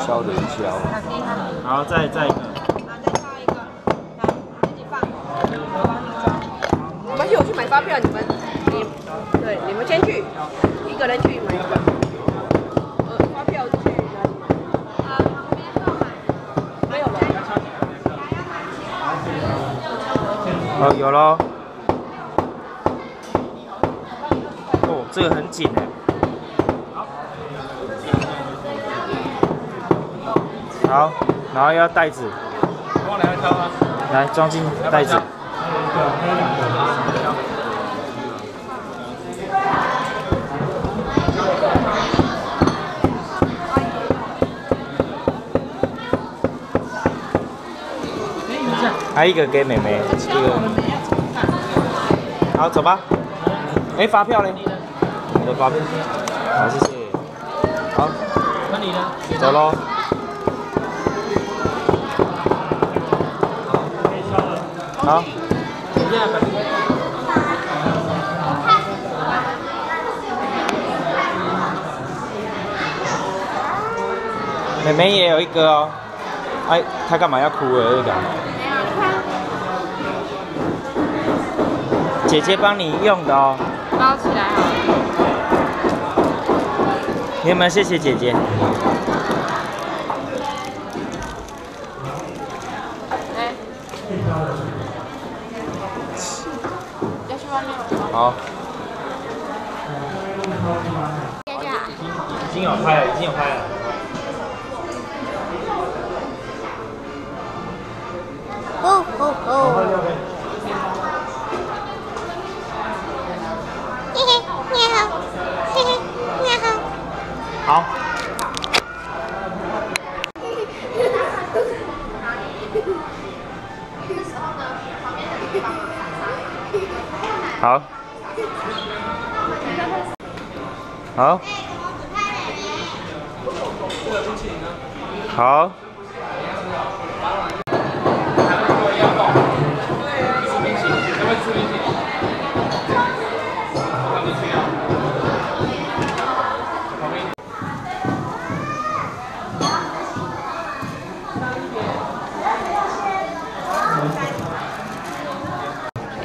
要敲人敲。好，再再一个。没关系，我去买发票，你们，你，对，你们先去，一个人去买一个。呃，发票去哪里买？没有了。好，有喽。然后要袋子。来装进袋子。还有一个给妹妹，这个。好，走吧。哎，发票嘞？你的发票。好，谢谢。好。那你呢？走喽。好。妹妹也有一个哦。哎，她干嘛要哭了？这个。姐姐帮你用的哦。包起来好了。你有没有谢谢姐姐？来。要去外面吗？好。接下来。已经有拍了，已经有拍了。哦哦哦。嘿嘿，你好，嘿嘿，你好。好。好。好。好。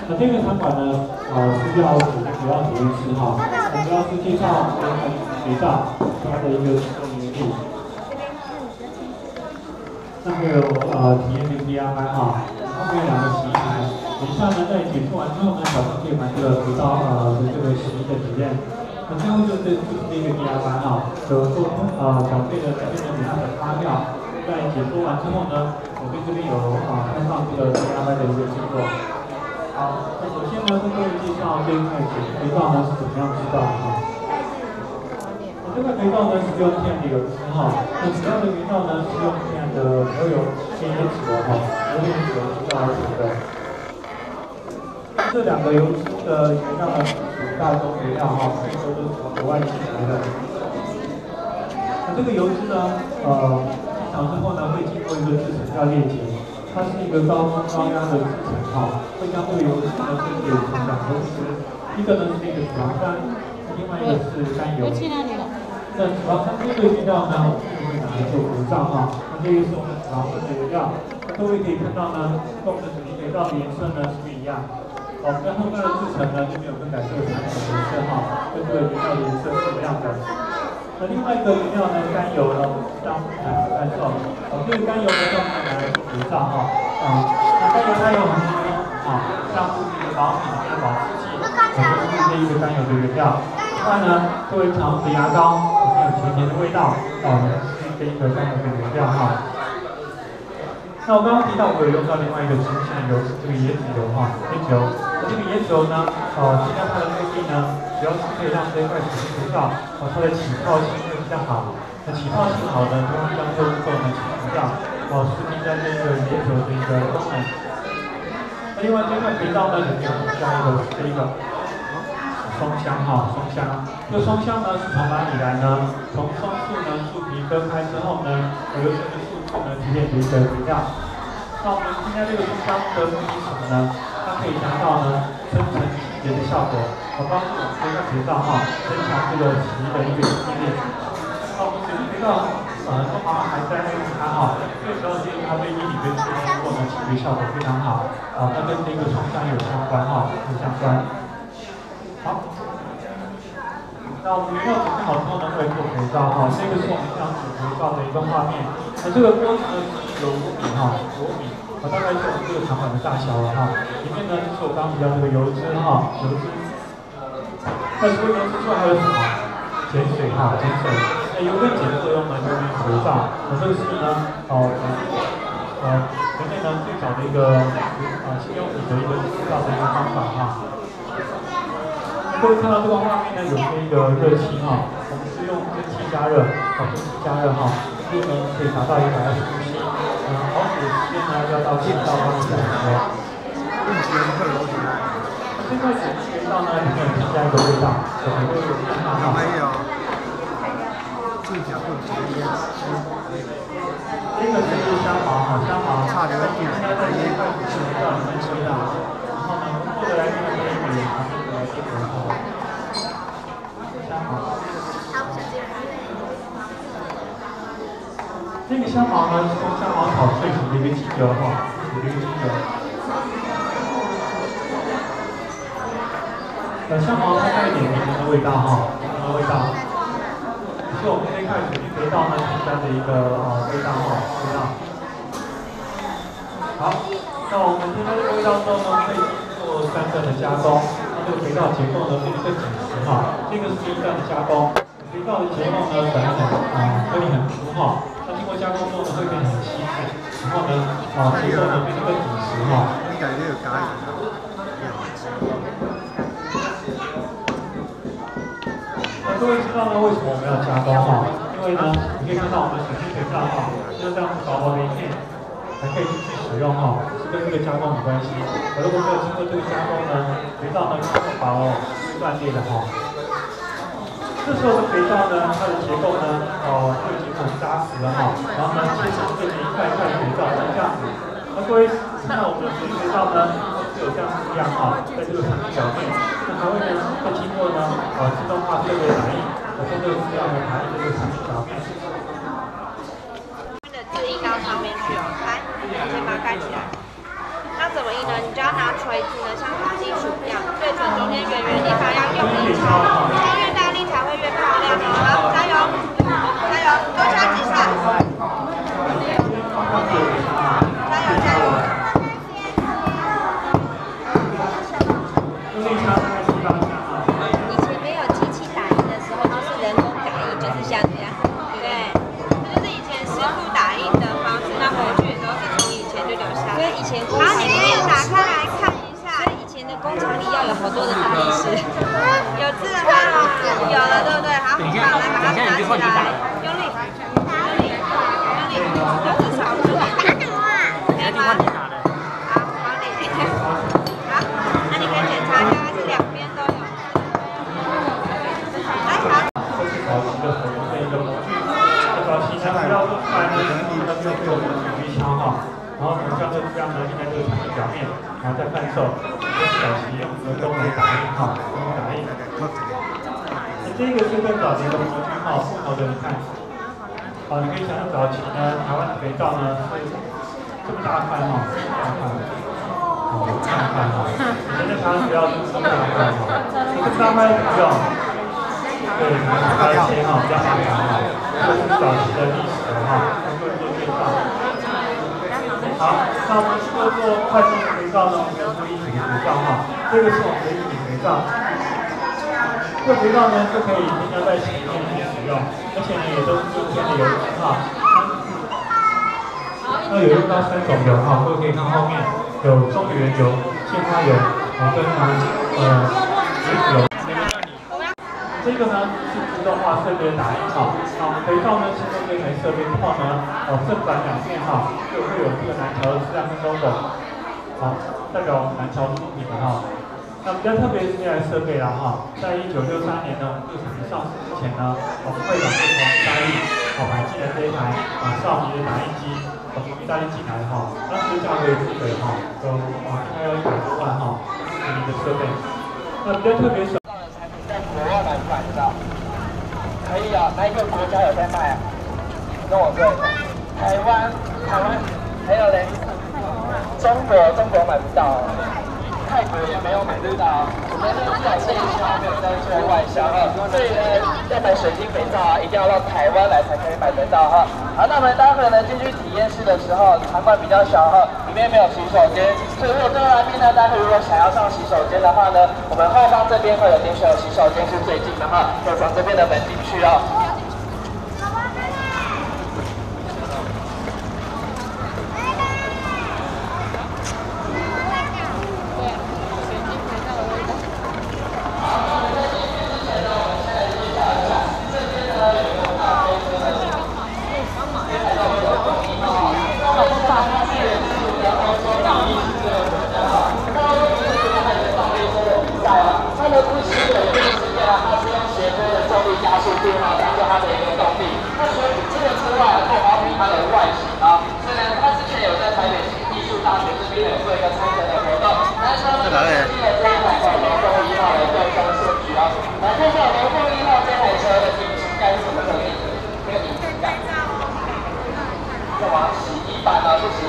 那这个餐馆呢，呃，是要主要主律师哈，主要是介绍我们学校他的一个使用原理。那还有呃体验的 DIY 哈，后面两个洗衣台，等一下呢在解说完之后呢，小朋友可以玩这个得到呃的这个洗衣的体验。那最后就是就是这个 DIY 哈，有做呃缴费的这边的里面的发票，在解说完之后呢，我们这边有啊开放这个 DIY 的一个制作。好，那首先呢，跟各位介绍这一块肥肥皂呢是怎么样制造的哈。这块肥皂呢是用天然的油脂哈，那主要的原料呢是用天然的牛油、鲜椰子油哈，牛油脂制造而成的。这两个油脂的原料呢属大宗原料哈，所以说都是从国外进来的。那这个油脂呢，呃，进厂之后呢会经过一个制成叫裂解。它是一个高温高压的制成哈，会将这个油脂呢分解成两个物质，一个呢是这个脂肪酸，另外一个是甘油。那脂肪酸这个原料呢，我们会拿来做肥皂哈，那这个是我们脂肪酸的原料。各位可以看到呢，跟我们的主题肥皂的颜色呢是不一样。好，跟后面的制成呢就没有更改这个产品的颜色哈，跟这个原料的颜色是一样的。那另外一个原料呢，甘油呢，让来贩售。哦，这个甘油呢，专门拿来做肥皂哈。啊，那甘油它有很多啊，像是这个保养品、保湿剂，都是这一个甘油的原料。另外呢，作为常用的牙膏，里面有甜甜的味道，哦，是这一个甘油的原料哈。那我刚刚提到，我有用到另外一个新鲜的油是这个椰子油哈，椰子油。这个椰子油呢，呃，尽量它的目的呢，主要是可以让这一块水晶肥皂，哦，它的起泡性会比较好。那起泡性好呢，就会将这个污垢呢清除掉，哦，促进在这个椰子油的一个功能。那另外这块肥皂呢，里面我们加一个是这个，松香哈，松香。这松香呢是从哪里来呢？从松树呢树皮分开之后呢，由这个树枝呢提炼出一个肥料。那我们今天这个松香的目的是什么呢？它可以达到呢深层清洁的效果，和帮助我们这个肥皂哈增强这个洗衣的一个吸力。那我们水肥皂呃都麻烦还在用它哈，这个时候因为它对衣里跟清洁过呢清洁效果非常好，啊，它跟这个创伤有相关哈，有相关。好。那我们原料准备好之后呢，会做肥皂哈。这个是我们想煮肥皂的一个画面。那这个锅子呢是有五米哈，五米，啊大概是我们这个长管的大小了哈。里面呢就是我刚刚提到这个油脂哈，油脂。那除了油脂之外还有什么？碱水哈，碱水。那油跟碱的作用呢，就是肥皂。那这个是呢，哦，呃，前面呢最早的一个啊清用品的一个制造的一个方法哈。各位看到这个画面呢，有这个热气哈，我们是用蒸汽加热，好，蒸汽加热哈，温度呢可以达到一百二十度 C，嗯，熬煮的时间呢要到七到八个小时。那现在水味道呢，里面有添加一个味道，有一个香茅哈。没有。这个是香茅哈，香茅差点点，应该在一块五十到里面吃的。然后呢，做的来呢。这个香茅呢是用香茅草萃取的一个精油哈，一个精油。呃，香茅它带一点柠檬的味道哈，柠檬的味道。是我们这一块水晶肥皂呢添加的一个呃味道哈，味道。好，那我们添加这个味道之后呢，可以经过三段的加工。这个肥皂结构呢，变成紧实哈。这个是第一段的加工，肥皂的结构呢，本来很啊颗粒很粗哈，它经过加工之后呢，会变得很细致，然后呢，啊结构呢变得更紧实哈。你感觉有咖喱那各位知道呢，为什么我们要加工哈？因为呢，你可以看到我们水晶肥皂哈，就是这样薄薄的一片。可以继续使用哈，是跟这个加工有关系。如果没有经过这个加工呢，肥皂呢就会薄哦，会断裂的哈。这时候的肥皂呢，它的结构呢，哦就已经很扎实了哈。然后呢，切成变成一块一块肥皂，像这样子。那各位看我们的水肥皂呢，是有这样子一样哈，在这个产品表面，那还会呢，会经过呢，呃自动化色别打印，把这个资料呢打印这个产品表面。那怎么印呢？你就要拿锤子呢，像好，的，你看，好，你可以想象早期呢，台湾的肥皂呢会这么大块哈，大块，好，大块哈，现在台湾主要这么大块哈，这么大块不用，对，大一些哈，比较大块哈，这是早期的历史的哈，跟各位做介绍。好，那我们做做快速肥皂呢？我们做一体肥皂哈，这个是我们的一体肥皂。这肥皂呢就可以添加在洗面用，而且呢也都是新鲜的油哈。那有用到三种油哈，各位可以看后面有棕榈油、鲜花油，啊跟呢呃椰子油。这个呢是自动化色别打印哈，好，肥皂呢是用这台色别之后呢，呃正反两面哈就会有这个南桥的质量跟 logo，好，代表我们南桥出品的哈。那比较特别是这台设备了哈，在一九六三年呢，入场上市之前呢，我们会长就从意大利哦买进了这一台啊少女的打印机，从意大利进来哈，当时价格也不菲哈，都啊大概要一百多万哈，这是一个设备。那比较特别是。在国外买不买得到？可以啊，哪一个国家有在卖啊？跟我说。台湾，台湾，还有嘞，中国，中国买不到。泰国也没有买得到，我们呢在这一家没有在做外销哈，所以呢要买水晶肥皂啊，一定要到台湾来才可以买得到哈。好，那我们待会呢进去体验室的时候，场馆比较小哈，里面没有洗手间，所以如果各位来宾呢，待会如果想要上洗手间的话呢，我们后方这边会有点小洗手间是最近的哈，就从这边的门进去哦。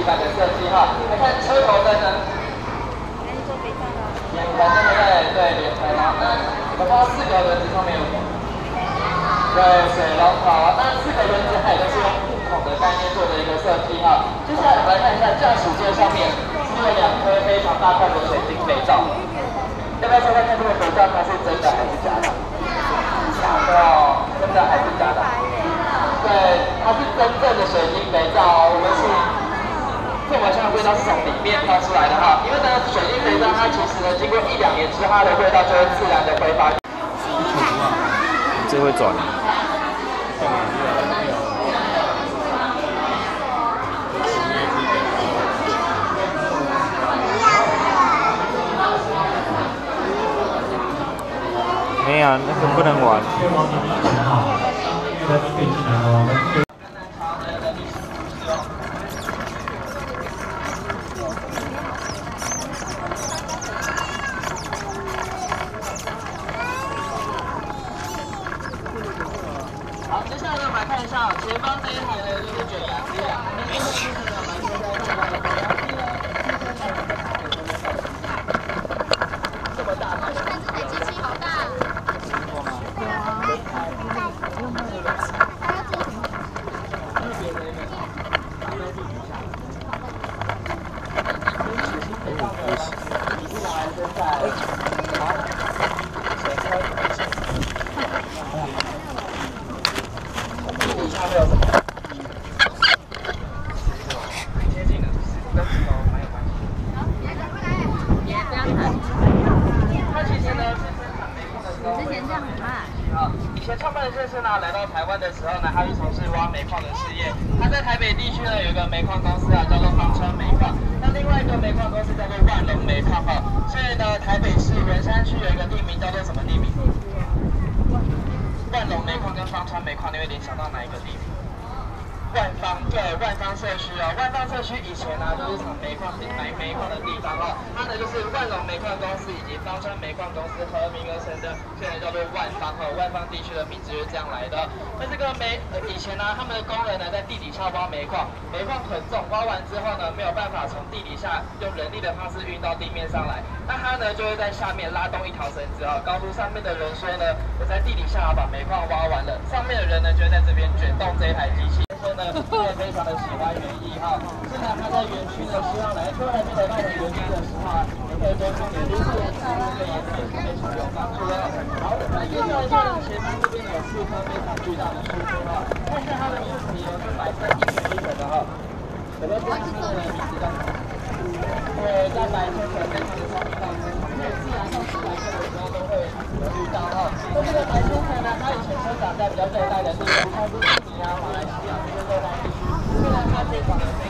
感的设计哈来看车头在这儿对对对对连排拉杆我看到四个轮子上面有对水龙头那四个轮子还有个是用不同的概念做的一个设计哈接下来我们来看一下驾驶座上面这两颗非常大块的水晶肥皂要不要说看看这个肥皂它是真的还是假的假的哦真的还是假的对它是真正的水晶肥皂哦我们是这完全的味道是从里面飘出来的哈，因为呢，水晶肥皂它其实呢，经过一两年之后，它的味道就会自然的挥发。这会转。没有，那个不能玩。之前呢，是生产煤矿的。之前啊。以前创办的先生呢，来到台湾的时候呢，他是从事挖煤矿的事业。他在台北地区呢，有一个煤矿公司啊，叫做方川煤矿。那另外一个煤矿公司叫做万隆煤矿哈。现在呢，台北市文山区有一个地名叫做什么地名？万隆煤矿跟方川煤矿，你会联想到哪一个地？万方，对，万方社区哦，万方社区以前呢、就是从煤矿、买煤矿的地方哦，它呢就是万隆煤矿公司以及方山煤矿公司合名而成的，现在叫做万方哦，万方地区的名字就是这样来的。那这个煤，呃，以前呢、他们的工人呢在地底下挖煤矿，煤矿很重，挖完之后呢没有办法从地底下用人力的方式运到地面上来，那他呢就会在下面拉动一条绳子哦，告诉上面的人说呢，我在地底下把煤矿挖完了，上面的人呢就会在这边卷动这一台机器。那我也非常的喜欢园艺哈。现在他在园区的希望来车了就来到我们园区的时候啊也可以多看点绿色的植物颜色也是非常有帮助的好来介绍一下前方这边有四棵非常巨大的树木哈看一下它的树皮是白色一体的哈。很多地方都是的名字的对在白天的时候每次来到室外看的时候都会遇到哈。那这个白天鹅呢它以前生长在比较热带的地方，它花呀，马来西亚这个肉包，这个肥，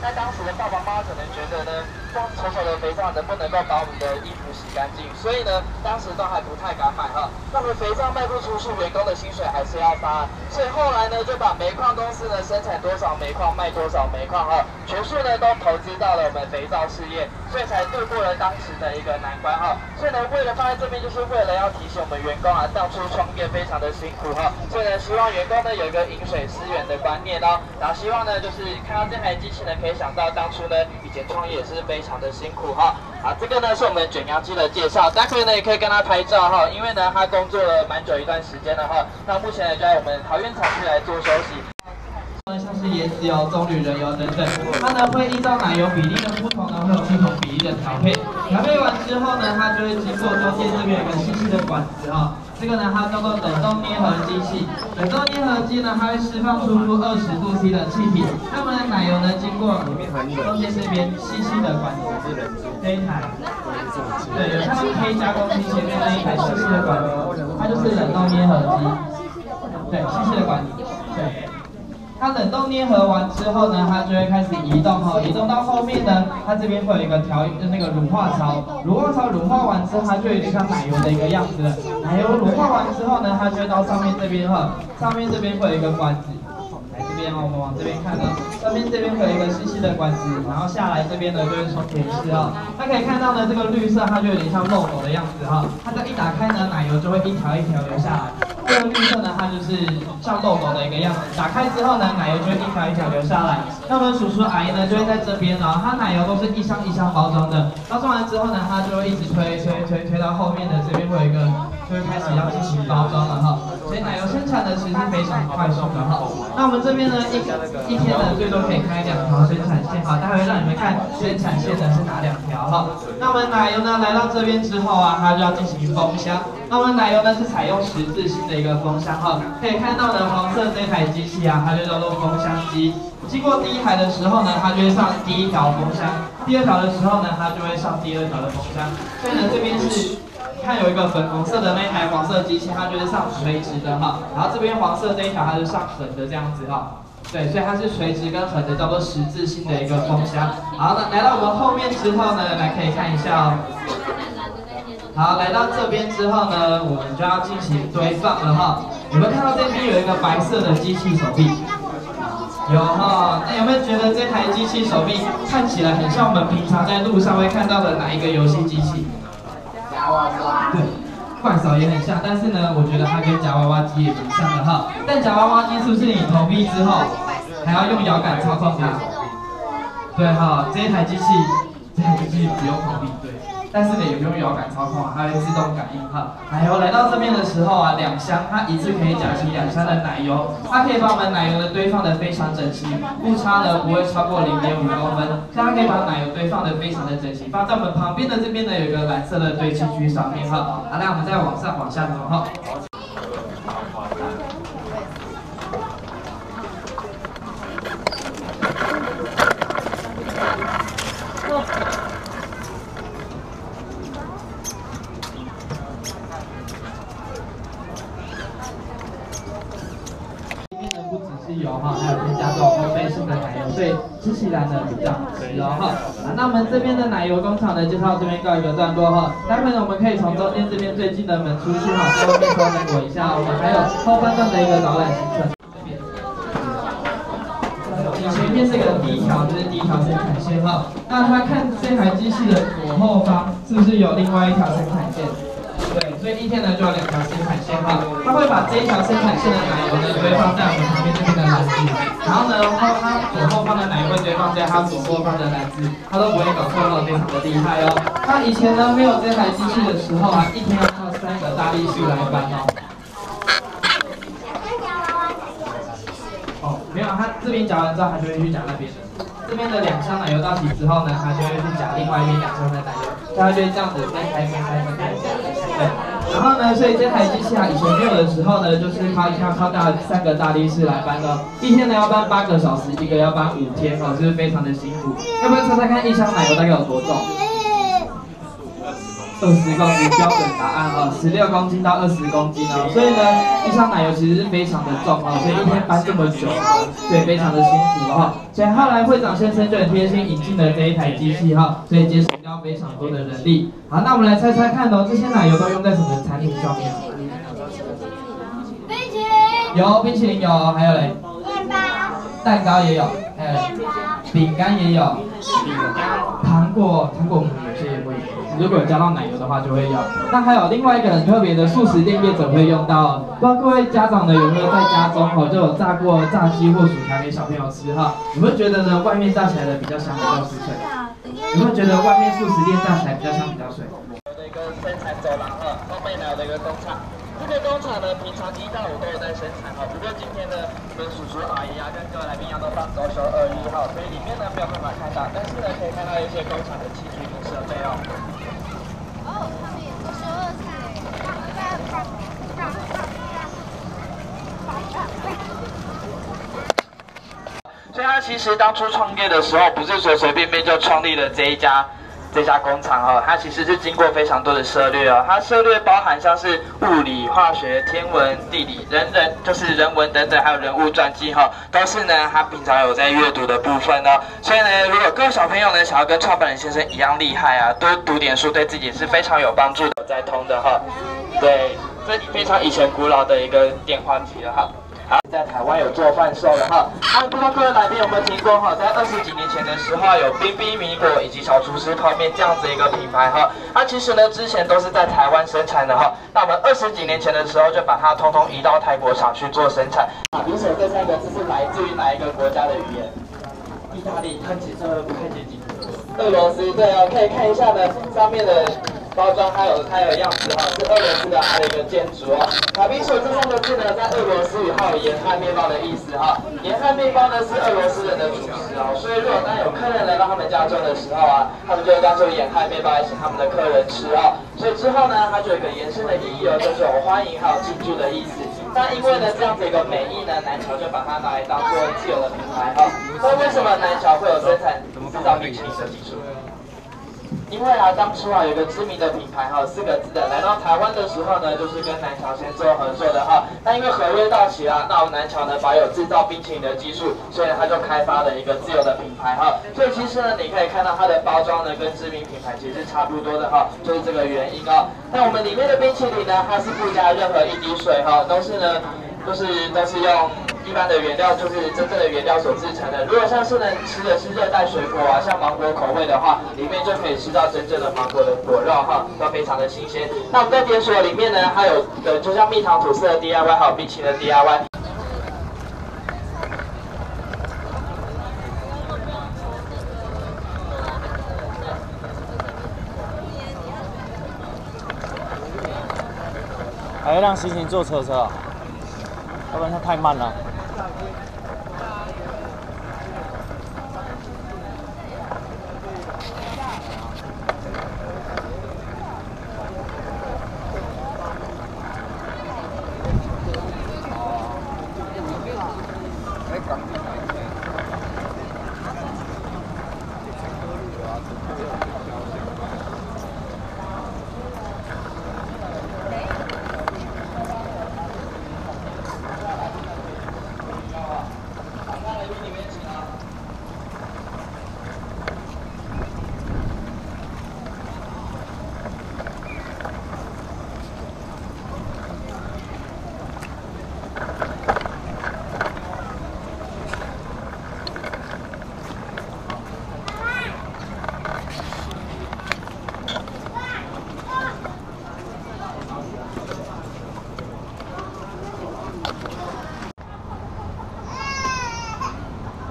那当时的爸爸妈妈可能觉得呢，光丑丑的肥皂能不能够把我们的衣服。干净，所以呢，当时都还不太敢买哈。那么肥皂卖不出去，员工的薪水还是要发，所以后来呢，就把煤矿公司呢生产多少煤矿卖多少煤矿哈，全数呢都投资到了我们肥皂事业，所以才度过了当时的一个难关哈。所以呢，为了放在这边，就是为了要提醒我们员工啊，当初创业非常的辛苦哈，所以呢，希望员工呢有一个饮水思源的观念哦，然后希望呢，就是看到这台机器呢，可以想到当初呢，以前创业也是非常的辛苦哈。好，这个呢是我们卷扬机的介绍，待会呢也可以跟他拍照哈，因为呢他工作了蛮久一段时间了哈，那目前呢就在我们桃园厂区来做休息。像是椰子油、棕榈仁油等等，它呢会依照奶油比例的不同呢，会有不同比例的调配。调配完之后呢，它就会经过中间这边有个细细的管子啊，这个呢它叫做冷冻捏合机器。冷冻捏合机呢，它会释放出负二十度 C 的气体，那么奶油呢经过中间这边细细的管子，这一台，对，有看到 K 加工机前面那一台细细的管子，它就是冷冻捏合机，对，细细的管子，对。它冷冻捏合完之后呢，它就会开始移动哈，移动到后面呢，它这边会有一个调那个乳化槽，乳化槽乳化完之后，它就有点像奶油的一个样子了。奶油乳化完之后呢，它就会到上面这边哈，上面这边会有一个管子，来这边哈，我们往这边看呢，上面这边会有一个细细的管子，然后下来这边呢就是充填室哈，那可以看到呢，这个绿色它就有点像漏斗的样子哈，它这一打开呢，奶油就会一条一条流下来。这个绿色呢，它就是像豆豆的一个样子，打开之后呢，奶油就会一条一条流下来。那我们叔叔阿姨呢，就会在这边然后，它奶油都是一箱一箱包装的，包装完之后呢，它就会一直推推推推到后面的这边会有一个，就会开始要进行包装了哈。所以奶油生产的其实是非常快速的哈。那我们这边呢，一一天呢最多可以开两条生产线哈，待会让你们看生产线的是哪两条哈。那我们奶油呢来到这边之后啊，它就要进行封箱。那我们奶油呢是采用十字星的一个封箱。哈，可以看到呢黄色这台机器啊，它就叫做封箱。机。经过第一台的时候呢，它就会上第一条封箱；第二条的时候呢，它就会上第二条的封箱。所以呢，这边是看有一个粉红色的那台黄色机器，它就是上垂直的哈，然后这边黄色这一条它是上横的这样子哈。对，所以它是垂直跟横的，叫做十字星的一个封箱。好，那来到我们后面之后呢，来可以看一下哦。好，来到这边之后呢，我们就要进行堆放了哈。有没有看到这边有一个白色的机器手臂？有哈。那有没有觉得这台机器手臂看起来很像我们平常在路上会看到的哪一个游戏机器？对，怪手也很像，但是呢，我觉得它跟夹娃娃机也蛮像的哈。但夹娃娃机是不是你投币之后还要用摇杆操控它？对哈，这一台机器，这台机器不用投币，对。但是呢，也不用遥感操控啊，它会自动感应哈。奶油来到这边的时候啊，两箱，它一次可以夹起两箱的奶油，它可以把我们奶油呢堆放的非常整齐，误差呢不会超过零点五公分，它可以把奶油堆放的非常的整齐。放在我们旁边的这边呢，有一个蓝色的堆积区上面哈。好，来我们再往上往下走哈。油哈，还有添加这种烘焙式的奶油，所以吃起来呢比较好吃哦哈。那我们这边的奶油工厂呢，介绍这边告一个段落哈。待会呢，我们可以从中间这边最近的门出去哈，在外面稍微躲一下。我们还有后半段的一个导览行程。前面这个第一条就是第一条生产线哈。那他看这台机器的左后方是不是有另外一条生产线？所以一天呢就有两条生产线哈，他会把这一条生产线的奶油呢堆放在我们旁边这边的篮子，然后呢，后他左后方的奶油会堆放在他左后方的篮子，他都不会搞错漏，非常的厉害哦。他以前呢没有这台机器的时候啊，一天要靠三个大力士来搬哦。哦，没有，他这边夹完之后，他就会去夹那边的。这边的两箱奶油到齐之后呢，他就会去夹另外一边两箱的奶油，他就会这样子分开分开分开对，然后呢，所以这台机器啊，以前没有的时候呢，就是靠一靠大三个大力士来搬的，一天呢要搬八个小时，一个要搬五天哦，就是非常的辛苦。要不要猜猜看，一箱奶油大概有多重？二十公斤标准答案哦，十六公斤到二十公斤哦，所以呢，一箱奶油其实是非常的重哦，所以一天搬这么久，所以非常的辛苦哈。所以后来会长先生就很贴心引进了这一台机器哈，所以节省掉非常多的人力。好，那我们来猜猜看哦，这些奶油都用在什么产品上面？冰淇淋，有冰淇淋有，还有嘞，面包，蛋糕也有，还有饼干也有，糖果，糖果我们有些也会有，如果有加到奶油的话就会有。那还有另外一个很特别的素食店业者会用到，不知道各位家长呢？有没有在家中哦就有炸过炸鸡或薯条给小朋友吃哈？你会觉得呢外面炸起来的比较香比较酥脆？你会觉得外面素食店炸起来比较香比较脆？的一个生产走廊哈，后面呢有的一个工厂。这个工厂呢，平常一到五都有在生产哈，不过今天呢，我们叔叔阿姨啊跟各位来宾要都放周休二日哈，所以里面呢没有办法看到，但是呢可以看到一些工厂的器具跟设备哦。哦，他们也不是二十，所以他其实当初创业的时候，不是随随便便就创立了这一家这家工厂哦，它其实是经过非常多的涉略哦，它涉略包含像是物理、化学、天文、地理、人人就是人文等等，还有人物传记哈、都是呢他平常有在阅读的部分哦。所以呢，如果各位小朋友呢想要跟创办人先生一样厉害啊，多读点书对自己是非常有帮助的，在通的哈。对，这非常以前古老的一个电话机了哈。好，在台湾有做贩售的哈。那不知道各位来宾有没有听过哈？在二十几年前的时候，有冰冰米果以及小厨师泡面这样子一个品牌哈。那其实呢，之前都是在台湾生产的哈。那我们二十几年前的时候，就把它通通移到泰国厂去做生产。啊，比如说这三个字是来自于哪一个国家的语言？意大利，看起这不太接近。俄罗斯，对哦，可以看一下呢，上面的包装还有它有样子哈，是俄罗斯的它的一个建筑哦。卡比索这三个字呢，在俄罗斯语还有盐汉面包的意思哈。盐汉面包呢是俄罗斯人的主食哦，所以如果当有客人来到他们家中的时候啊，他们就会当做盐汉面包来请他们的客人吃哦。所以之后呢，它就有一个延伸的意义哦，就是有欢迎还有庆祝的意思。那因为呢这样子一个美意呢，南桥就把它拿来当做既有的品牌哈。那为什么南桥会有生产制造冰淇淋的技术？因为啊，当初啊有个知名的品牌哈，四个字的来到台湾的时候呢，就是跟南桥先做合作的哈。那因为合约到期了，那我们南桥呢保有制造冰淇淋的技术，所以他就开发了一个自有的品牌哈。所以其实呢，你可以看到它的包装呢跟知名品牌其实是差不多的哈，就是这个原因啊。那我们里面的冰淇淋呢，它是不加任何一滴水哈，都是呢。就是都是用一般的原料，就是真正的原料所制成的。如果像是呢吃的是热带水果啊，像芒果口味的话，里面就可以吃到真正的芒果的果肉哈，都非常的新鲜。那我们在点水里面呢，还有的就像蜜糖吐司的 DIY，还有冰淇淋的 DIY。还要让星星坐车车啊，要不然它太慢了。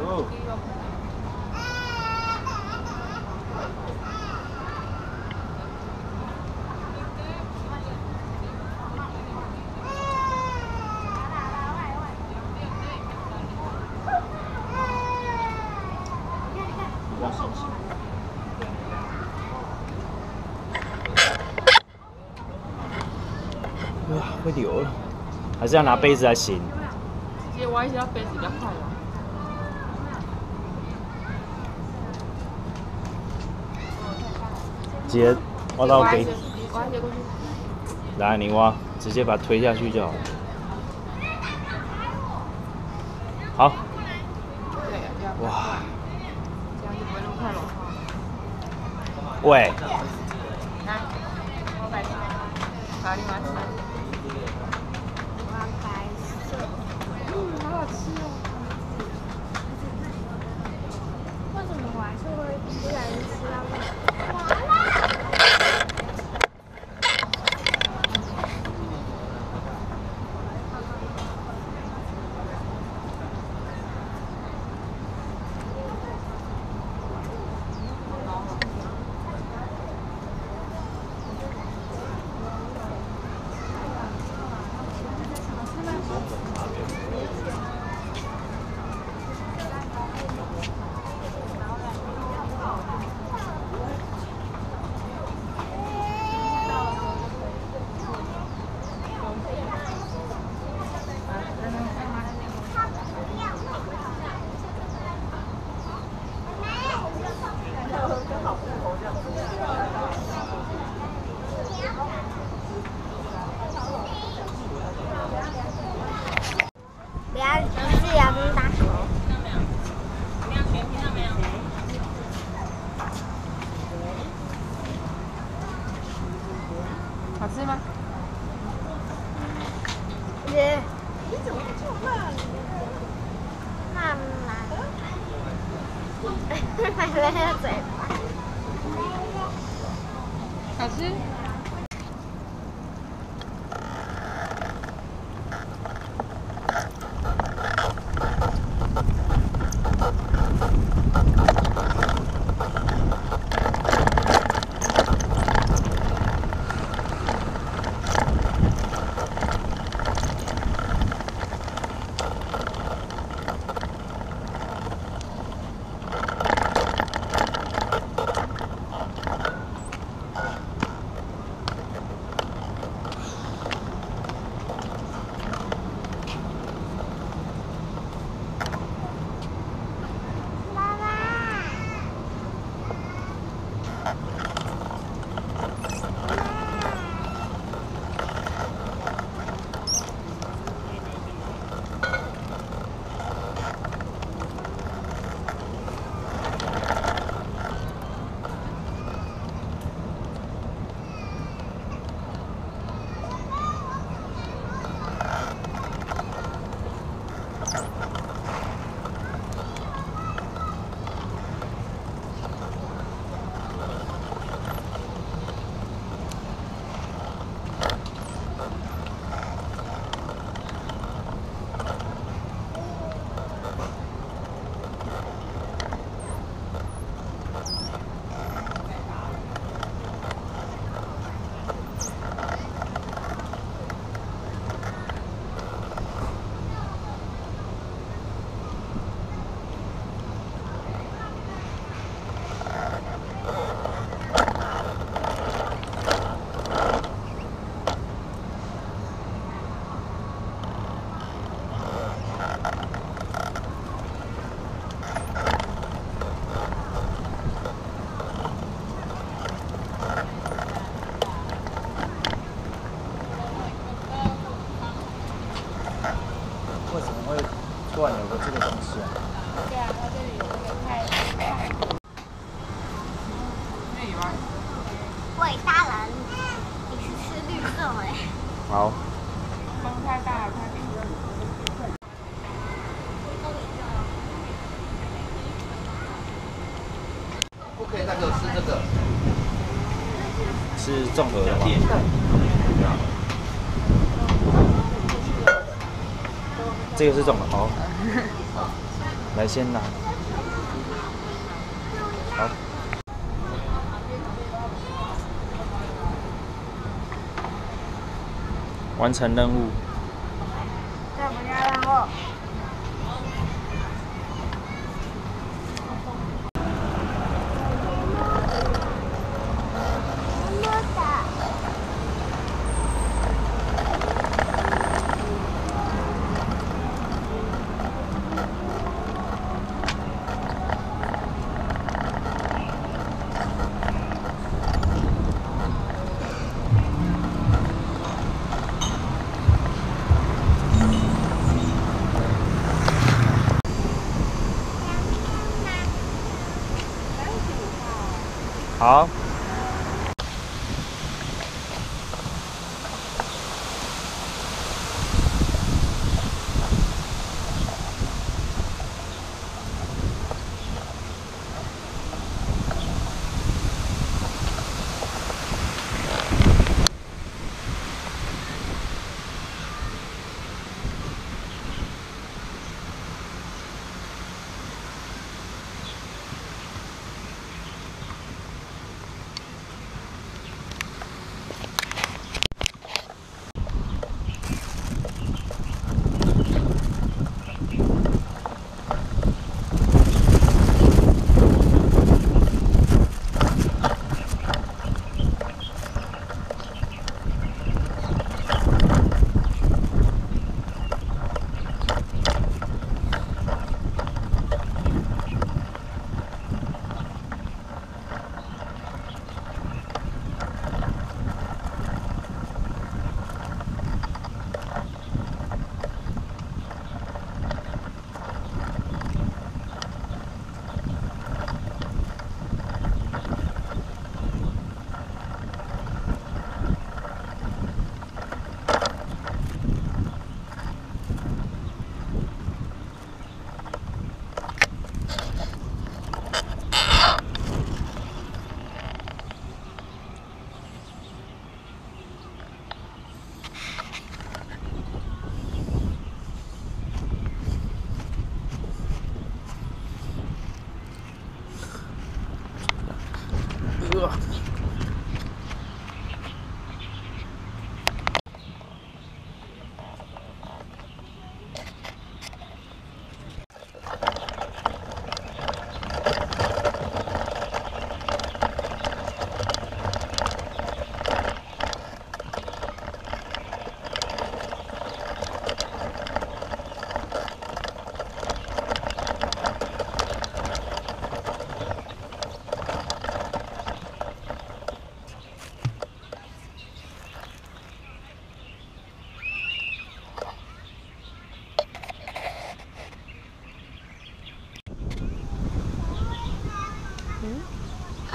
哦。哇，会流了，还是要拿杯子来洗。直接挖一下杯子比较快嘛。直接挖到杯。来，你挖，直接把它推下去就好了。好，哇。喂，来，我摆进来，把你拿起来。哇，白色，嗯，好好吃哦。为什么我还是会不小心吃到那个？完了！不要是要跟大口。好吃吗？耶！你怎么就那里？妈妈，奶奶的嘴巴。好吃。这个是怎么，好。来，先拿。好。完成任务。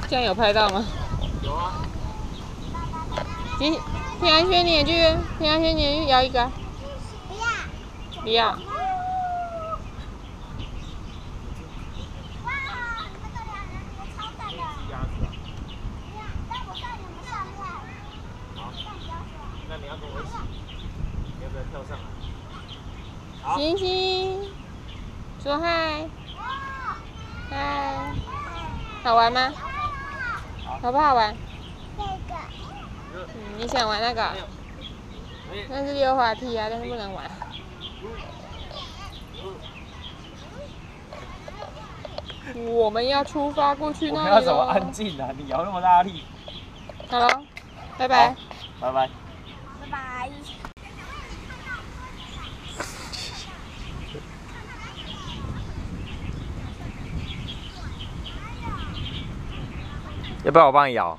这样有拍到吗？有啊。平平安轩你也去，平安轩你也去摇一个。不要。不要。哇，那个两人也超赞的。不要，但我在你们上面。好。那你要。跟我一起，你要。不要。跳上来？星星，说嗨。嗨。好玩吗？好不好玩？这个。嗯，你想玩那个？那是溜滑梯啊，但是不能玩。我们要出发过去那里要怎么安静啊？你摇那么大力。好了，拜拜。拜拜。拜要不要我帮你摇？